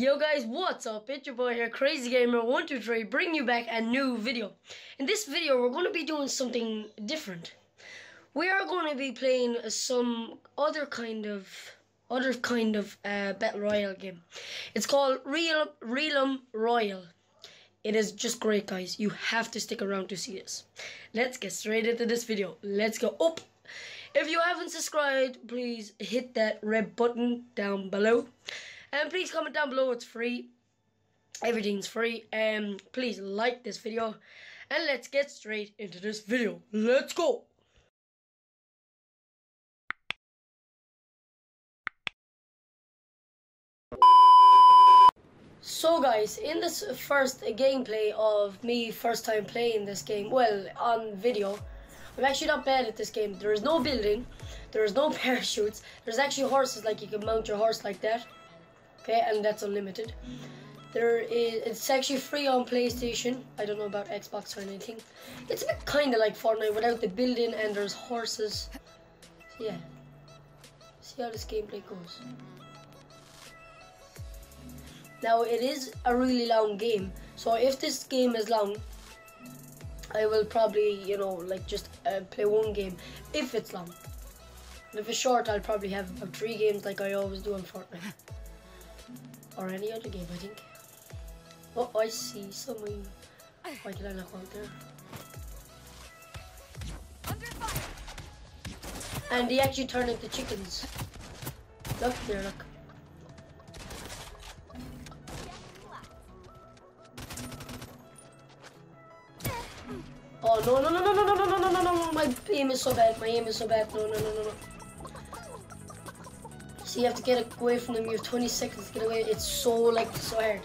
Yo guys, what's up? It's your boy here, Crazy Gamer 123, bringing you back a new video. In this video, we're going to be doing something different. We are going to be playing some other kind of other kind of uh, battle royale game. It's called Real Realm Royale. It is just great, guys. You have to stick around to see this. Let's get straight into this video. Let's go up. If you haven't subscribed, please hit that red button down below. And please comment down below, it's free. Everything's free. And um, please like this video. And let's get straight into this video. Let's go! So guys, in this first gameplay of me first time playing this game, well, on video, I'm actually not bad at this game. There is no building, there is no parachutes, there's actually horses, like you can mount your horse like that okay and that's unlimited. There is it's actually free on PlayStation. I don't know about Xbox or anything. It's a bit kind of like Fortnite without the building and there's horses. So yeah. See how this gameplay goes. Now it is a really long game. So if this game is long I will probably you know like just uh, play one game if it's long. If it's short I'll probably have three games like I always do on Fortnite or any other game, I think. Oh, I see someone. Why did I knock out there? And they actually turn into chickens. Look there, look. Oh no no no no no no no no no no no my aim is so bad, my aim is so bad, no no no no no so you have to get away from them. You have 20 seconds to get away. It's so like so hard.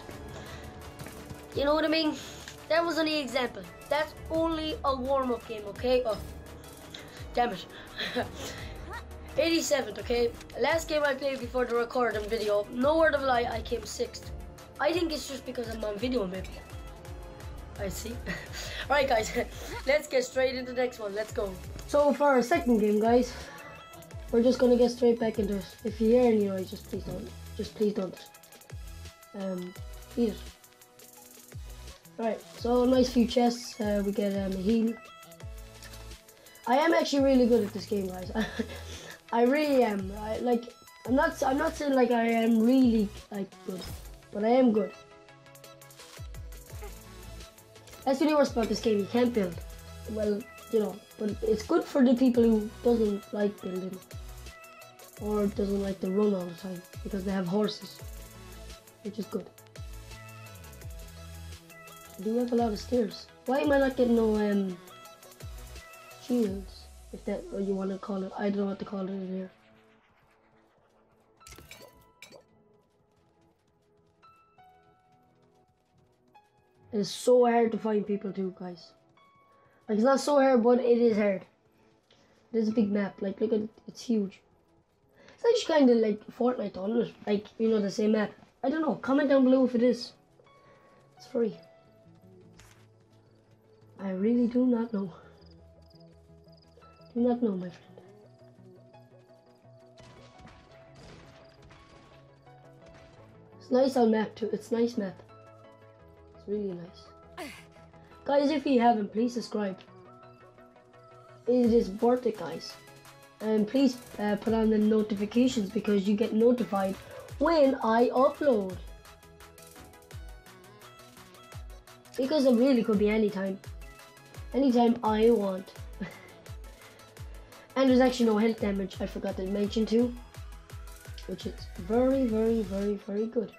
You know what I mean? That was only example. That's only a warm-up game, okay? Oh, damn it. 87th, okay? Last game I played before the recording video, no word of lie, I came 6th. I think it's just because I'm on video, maybe. I see. Alright guys, let's get straight into the next one. Let's go. So for our second game, guys, we're just gonna get straight back into it. If you hear any noise, just please don't. Just please don't. Um, eat it. Right, so nice few chests. Uh, we get um, a heal. I am actually really good at this game, guys. I really am. I like. I'm not. I'm not saying like I am really like good, but I am good. That's the worst about this game. You can't build. Well, you know, but it's good for the people who doesn't like building or doesn't like to run all the time because they have horses, which is good. I Do have a lot of stairs? Why am I not getting no um shields? If that what you want to call it, I don't know what to call it in here. It's so hard to find people too, guys. Like it's not so hard, but it is hard. There's a big map. Like look at it, it's huge. It's actually kind of like Fortnite it. Like you know the same map. I don't know. Comment down below if it is. It's free. I really do not know. Do not know, my friend. It's nice on map too. It's nice map. It's really nice. Guys, if you haven't, please subscribe. It is worth it, guys. And please uh, put on the notifications because you get notified when I upload. Because it really could be anytime. Anytime I want. and there's actually no health damage, I forgot to mention too. Which is very, very, very, very good.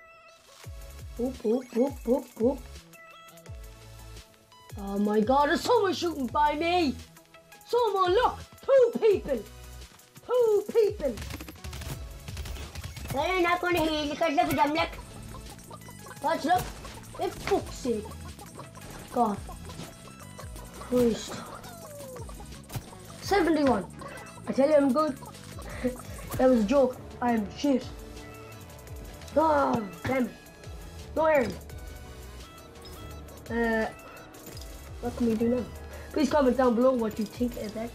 Boop, boop, boop, boop, boop. Oh my god, there's someone shooting by me! Someone, look! Two people! Two people! They're not gonna heal because look at them, look! Watch, look! Fuck's sake! God. Christ. 71. I tell you I'm good. that was a joke. I am shit. Oh, damn it. No iron. Uh, what can we do now? Please comment down below what you think of that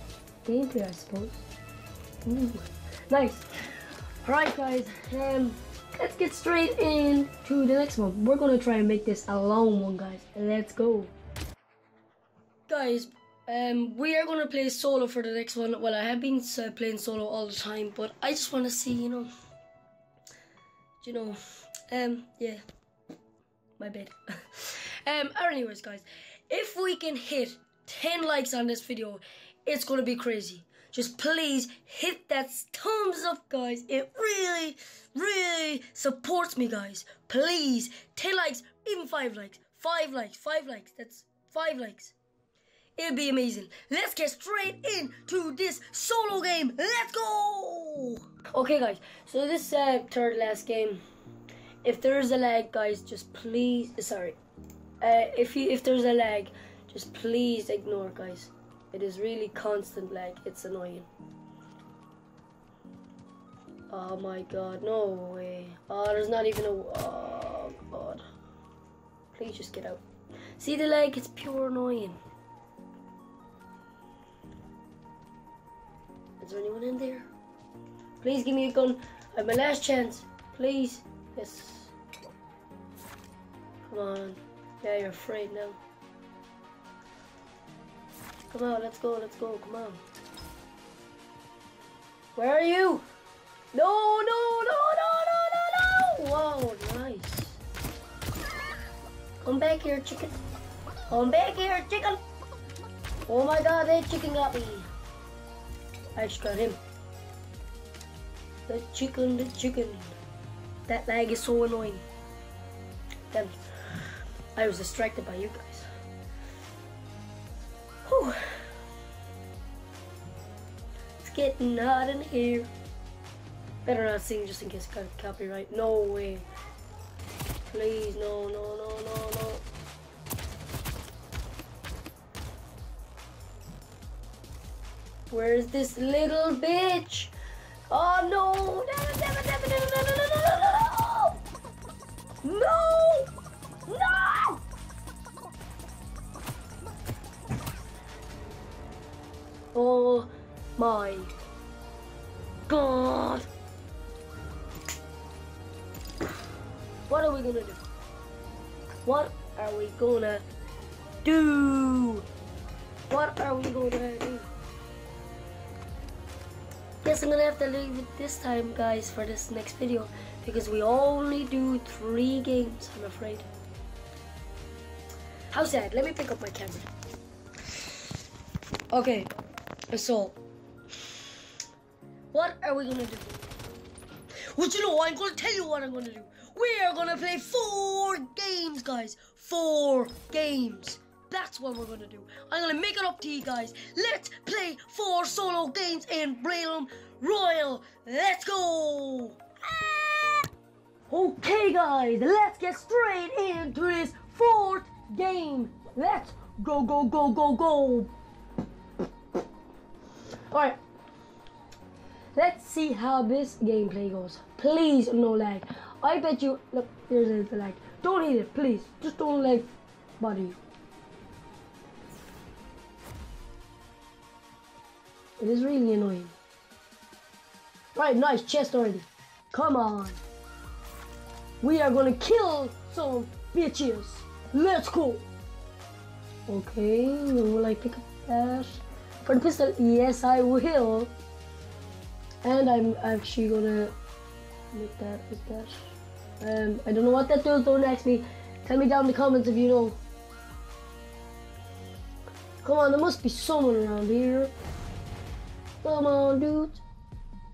gameplay, I suppose. Ooh, nice. Alright guys, um, let's get straight into the next one. We're gonna try and make this a long one, guys. Let's go. Guys, um, we are gonna play solo for the next one. Well, I have been uh, playing solo all the time, but I just want to see, you know, you know, um, yeah, my bed. um, anyways, guys, if we can hit 10 likes on this video, it's gonna be crazy. Just please hit that thumbs up, guys. It really, really supports me, guys. Please, 10 likes, even 5 likes. 5 likes, 5 likes. That's 5 likes. It'll be amazing. Let's get straight into this solo game. Let's go! Okay, guys. So this uh, third last game. If there's a lag, guys, just please. Sorry. Uh, if you if there's a lag, just please ignore, guys. It is really constant lag. It's annoying. Oh my god, no way. Oh, there's not even a... Oh god. Please just get out. See the lag? It's pure annoying. Is there anyone in there? Please give me a gun. I have my last chance. Please. Yes. Come on. Yeah, you're afraid now. Come on, let's go, let's go, come on. Where are you? No, no, no, no, no, no, no! Whoa, nice. Come back here, chicken. Come back here, chicken. Oh my god, that chicken got me. I just got him. The chicken, the chicken. That lag is so annoying. Damn. I was distracted by you guys. Whew. It's getting hot in here. Better not sing just in case I got copyright. No way. Please, no, no, no, no, no. Where's this little bitch? Oh no! No! Oh my god. What are we gonna do? What are we gonna do? What are we gonna do? Guess I'm gonna have to leave it this time, guys, for this next video because we only do three games, I'm afraid. How sad. Let me pick up my camera. Okay, so, what are we gonna do? Well, you know, I'm gonna tell you what I'm gonna do. We are gonna play four games, guys. Four games. That's what we're gonna do. I'm gonna make it up to you guys. Let's play four solo games in Realm Royale. Let's go! Ah! Okay, guys, let's get straight into this fourth game. Let's go, go, go, go, go. Alright. Let's see how this gameplay goes. Please, no lag. I bet you... Look, here's the lag. Don't hit it, please. Just don't lag, buddy. It is really annoying. Right, nice chest already. Come on. We are gonna kill some bitches. Let's go. Okay, will I pick up dash? For the pistol, yes I will. And I'm actually gonna make that as dash. Um, I don't know what that does, don't ask me. Tell me down in the comments if you know. Come on, there must be someone around here. Come on, dude.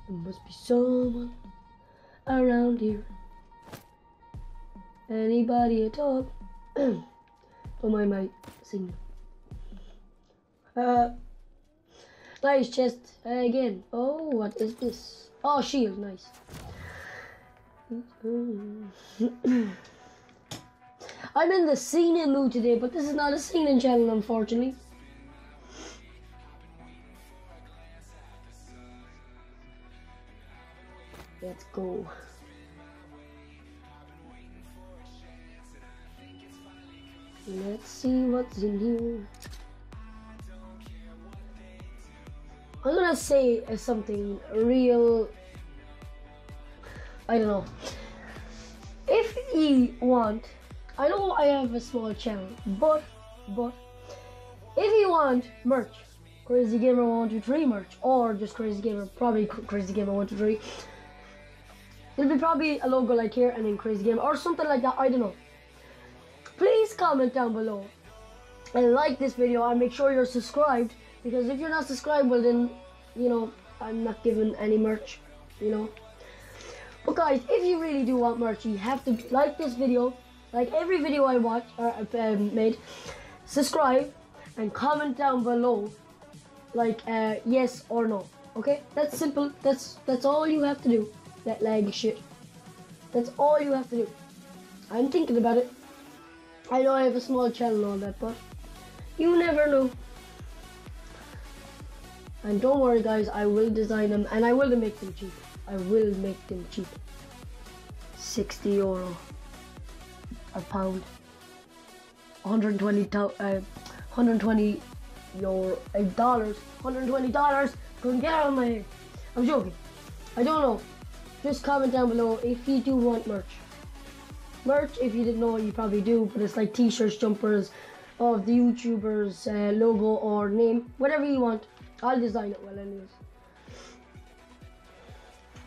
There must be someone around here. Anybody at all? don't mind my singing. Uh, Nice chest again. Oh, what is this? Oh, shield. Nice. I'm in the scene mood today, but this is not a scene channel, unfortunately. Let's go. Let's see what's in here. I'm gonna say uh, something real. I don't know. If you want, I know I have a small channel, but, but, if you want merch, Crazy Gamer 123 merch, or just Crazy Gamer, probably Crazy Gamer 123, it'll be probably a logo like here and then Crazy Gamer, or something like that, I don't know. Please comment down below and like this video and make sure you're subscribed because if you're not subscribed, well then, you know, I'm not giving any merch, you know. But guys, if you really do want merch, you have to like this video, like every video I watch or um, made, subscribe, and comment down below, like uh, yes or no. Okay, that's simple. That's that's all you have to do. That lag shit. That's all you have to do. I'm thinking about it. I know I have a small channel and all that, but you never know. And don't worry guys, I will design them and I will make them cheap. I will make them cheap. 60 euro. A pound. 120 uh, 120 euro uh, dollars. 120 dollars. Couldn't get on my head i'm joking. I don't know. Just comment down below if you do want merch. Merch if you didn't know you probably do but it's like t-shirts jumpers of the youtuber's uh, logo or name whatever you want i'll design it well anyways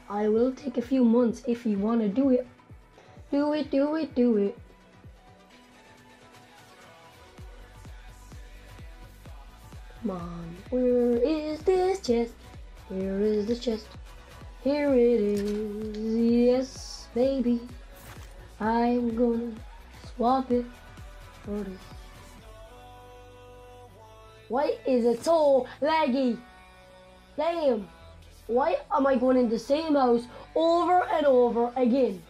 i will take a few months if you want to do it do it do it do it Come on, where is this chest? Here is the chest? Here it is, yes, baby. I'm gonna swap it for this. Why is it so laggy? Damn! Why am I going in the same house over and over again?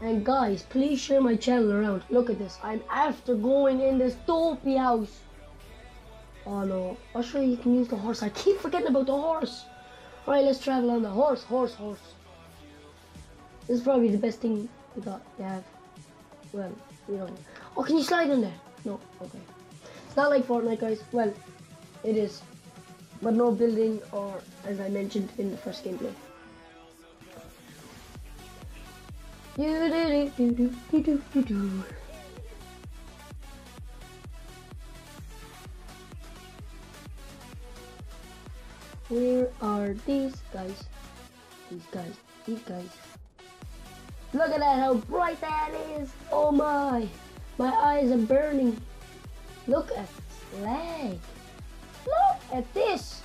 And guys, please share my channel around. Look at this. I'm after going in this dopey house. Oh no. Show you you can use the horse. I keep forgetting about the horse. Alright, let's travel on the horse, horse, horse. This is probably the best thing we got to have. Well, you know. Oh, can you slide in there? No, okay. It's not like Fortnite, guys. Well, it is. But no building or, as I mentioned in the first gameplay. Where are these guys? These guys, these guys. Look at that, how bright that is! Oh my! My eyes are burning. Look at this leg. Look at this!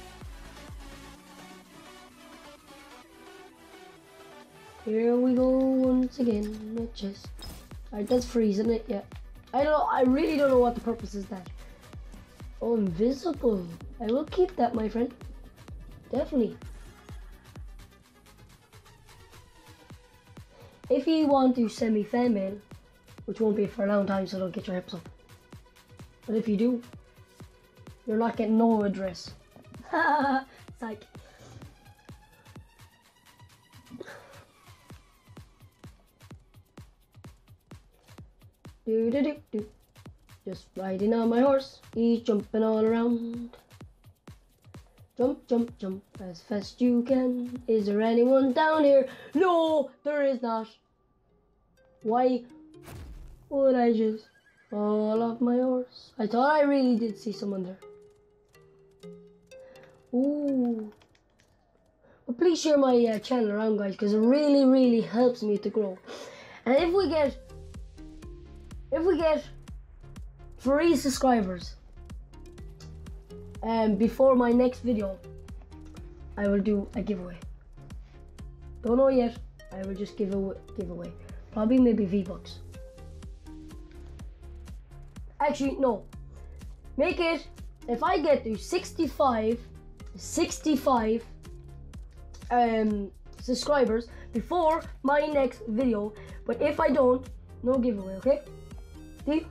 Here we go once again, the chest. Alright, that's freezing it, yeah. I don't I really don't know what the purpose is that. Oh, invisible. I will keep that, my friend. Definitely. If you want to send me fan mail, which won't be for a long time, so don't get your hopes up. But if you do, you're not getting no address. Psych. Do do do do. Just riding on my horse, he's jumping all around. Jump, jump, jump as fast you can. Is there anyone down here? No, there is not. Why would I just fall off my horse? I thought I really did see someone there. Ooh. Well, please share my uh, channel around, guys, because it really, really helps me to grow. And if we get if we get three subscribers um, before my next video I will do a giveaway don't know yet I will just give a giveaway probably maybe V-Bucks actually no make it if I get to 65 65 um subscribers before my next video but if I don't no giveaway okay See?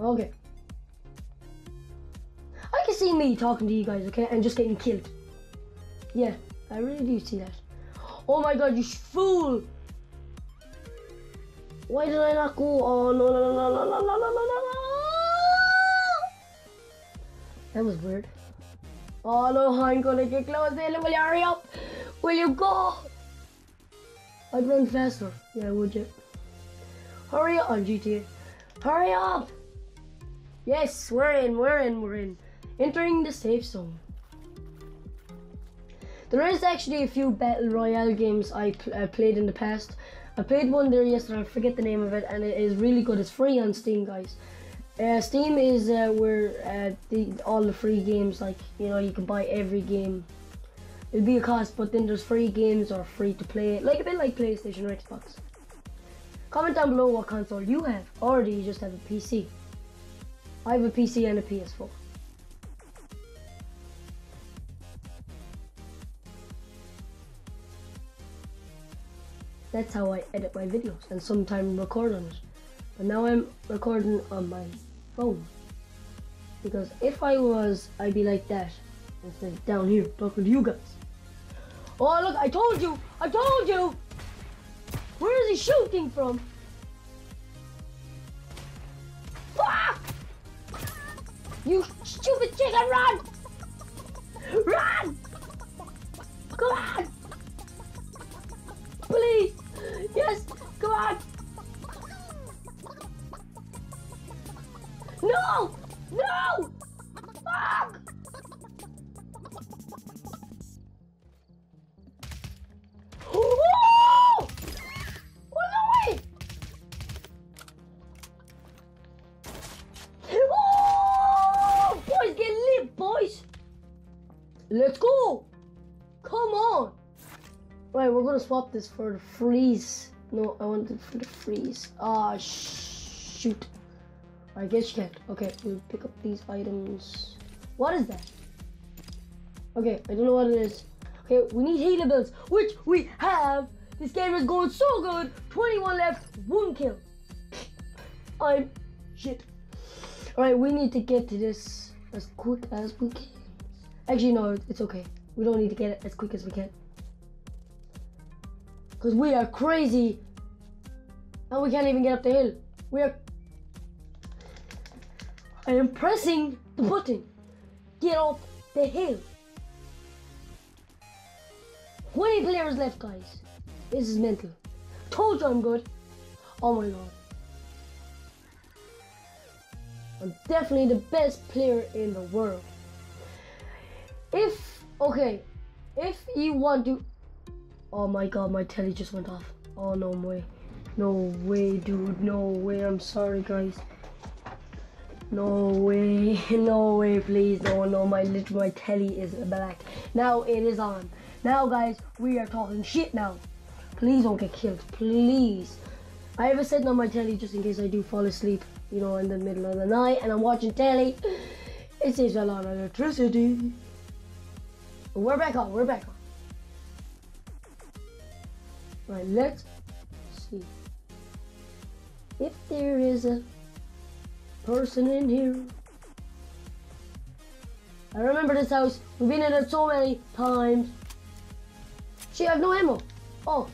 Okay. I can see me talking to you guys, okay, and just getting killed. Yeah, I really do see that. Oh my god, you fool! Why did I not go? Oh no no no no no no no no no no! That was weird. Oh no, I'm gonna get close in. Will you hurry up? Will you go? I'd run faster. Yeah, would you? Hurry up on GTA. Hurry up! Yes, we're in, we're in, we're in. Entering the safe zone. There is actually a few battle royale games I, pl- I played in the past. I played one there yesterday. I forget the name of it, and it is really good. It's free on Steam, guys. Uh, Steam is uh, where uh, the, all the free games, like you know, you can buy every game. It'll be a cost, but then there's free games or free to play, like a bit like PlayStation or Xbox. Comment down below what console you have, or do you just have a PC? I have a PC and a PS4. That's how I edit my videos and sometimes record on it. But now I'm recording on my phone. Because if I was, I'd be like that instead down here talking to you guys. Oh look, I told you! I told you! Where is he shooting from? Fuck! You stupid chicken, run! Run! Come on! Please! No! No! Fuck! Boys, get lit, boys! Let's go! Come on! Right, we're gonna swap this for the freeze. No, I want it for the freeze. Ah, shoot. I guess you can't. Okay, we'll pick up these items. What is that? Okay, I don't know what it is. Okay, we need healables, which we have. This game is going so good. 21 left, one kill. I'm shit. Alright, we need to get to this as quick as we can. Actually, no, it's okay. We don't need to get it as quick as we can. Because we are crazy. And we can't even get up the hill. We are. I am pressing the button. Get off the hill. 20 players left, guys. This is mental. Told you I'm good. Oh my god. I'm definitely the best player in the world. If, okay, if you want to. Oh my god, my telly just went off. Oh no way. No way, dude. No way. I'm sorry, guys. No way. No way, please. No, no. My literally, my telly is black. Now it is on. Now, guys, we are talking shit now. Please don't get killed. Please. I have a setting on my telly just in case I do fall asleep, you know, in the middle of the night and I'm watching telly. It saves a lot of electricity. We're back on. We're back on. Right, let's see. If there is a person in here. I remember this house. We've been in it so many times. See, I have no ammo. Oh,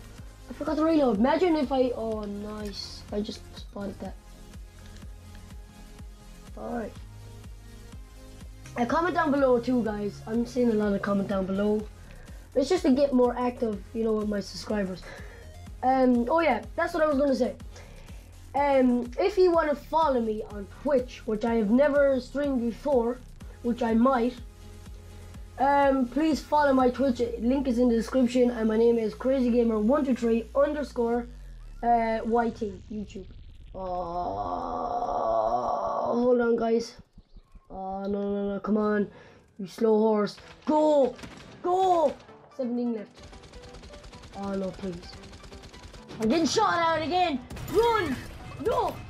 I forgot to reload. Imagine if I... Oh, nice. I just spotted that. Alright. Uh, comment down below too, guys. I'm seeing a lot of comment down below. It's just to get more active, you know, with my subscribers. Um, oh yeah, that's what I was gonna say. Um, if you want to follow me on Twitch, which I have never streamed before, which I might, um, please follow my Twitch. Link is in the description, and my name is CrazyGamer123 underscore uh, YT YouTube. Oh, hold on, guys. Oh no no no! Come on, you slow horse. Go, go. 17 left. Oh no, please. I'm getting shot out again. Run! No!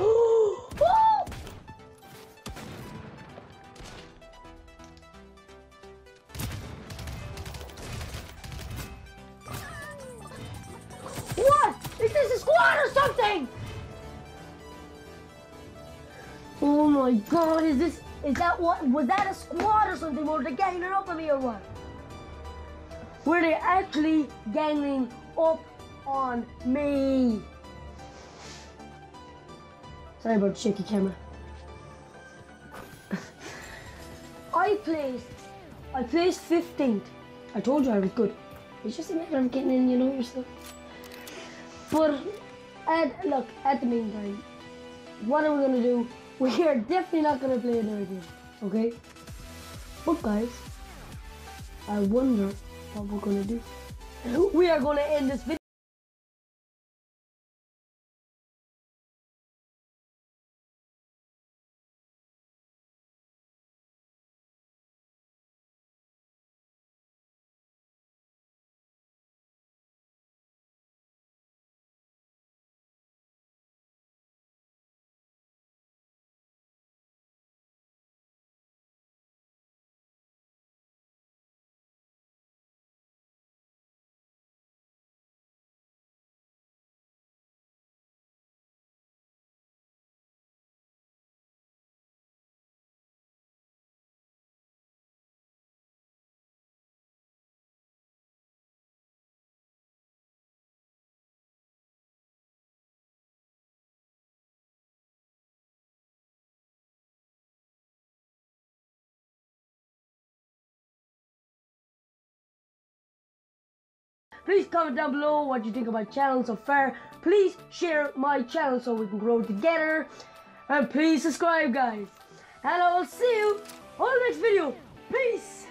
Oh! What, was that a squad or something? Were they ganging up on me or what? Were they actually ganging up on me? Sorry about the shaky camera. I I placed, I placed 15th. I told you I was good. It's just a matter of getting in, you know yourself. But, at, look, at the meantime, what are we gonna do? We are definitely not gonna play another game, okay? But guys, I wonder what we're gonna do. We are gonna end this video. Please comment down below what you think of my channel so far. Please share my channel so we can grow together. And please subscribe guys. And I will see you on the next video. Peace.